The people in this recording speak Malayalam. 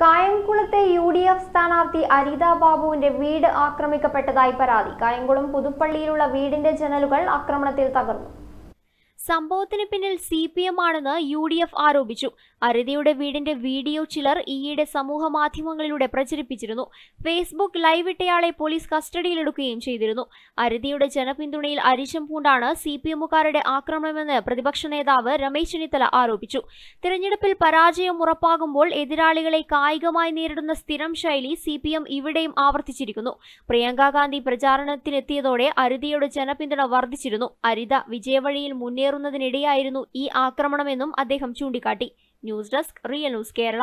കായംകുളത്തെ യു ഡി എഫ് സ്ഥാനാർത്ഥി അരിത ബാബുവിന്റെ വീട് ആക്രമിക്കപ്പെട്ടതായി പരാതി. കായംകുളം പുതുപ്പള്ളിയിലുള്ള വീടിന്റെ ജനലുകൾ ആക്രമണത്തിൽ തകർന്നു. സംഭവത്തിന് പിന്നിൽ സി പി എം ആണെന്ന് യു ഡി എഫ് ആരോപിച്ചു. അരതിയുടെ വീടിന്റെ വീഡിയോ ചിലർ ഈയിടെ സമൂഹ മാധ്യമങ്ങളിലൂടെ പ്രചരിപ്പിച്ചിരുന്നു. ഫേസ്ബുക്ക് ലൈവ് ഇട്ടയാളെ പോലീസ് കസ്റ്റഡിയിലെടുക്കുകയും ചെയ്തിരുന്നു. അരതിയുടെ ജനപിന്തുണയിൽ അരിശം പൂണ്ടാണ് സി പി എമ്മുകാരുടെ ആക്രമണമെന്ന് പ്രതിപക്ഷ നേതാവ് രമേശ് ചെന്നിത്തല ആരോപിച്ചു. തിരഞ്ഞെടുപ്പിൽ പരാജയം ഉറപ്പാകുമ്പോൾ എതിരാളികളെ കായികമായി നേരിടുന്ന സ്ഥിരം ശൈലി സി പി എം ഇവിടെയും ആവർത്തിച്ചിരിക്കുന്നു. പ്രിയങ്കാഗാന്ധി പ്രചാരണത്തിനെത്തിയതോടെ അരിതയുടെ ജനപിന്തുണ വർദ്ധിച്ചിരുന്നു. അരിത വിജയവഴിയിൽ മുന്നേറുന്നതിനിടെയായിരുന്നു ഈ ആക്രമണമെന്നും അദ്ദേഹം ചൂണ്ടിക്കാട്ടി. News desk real news Kerala.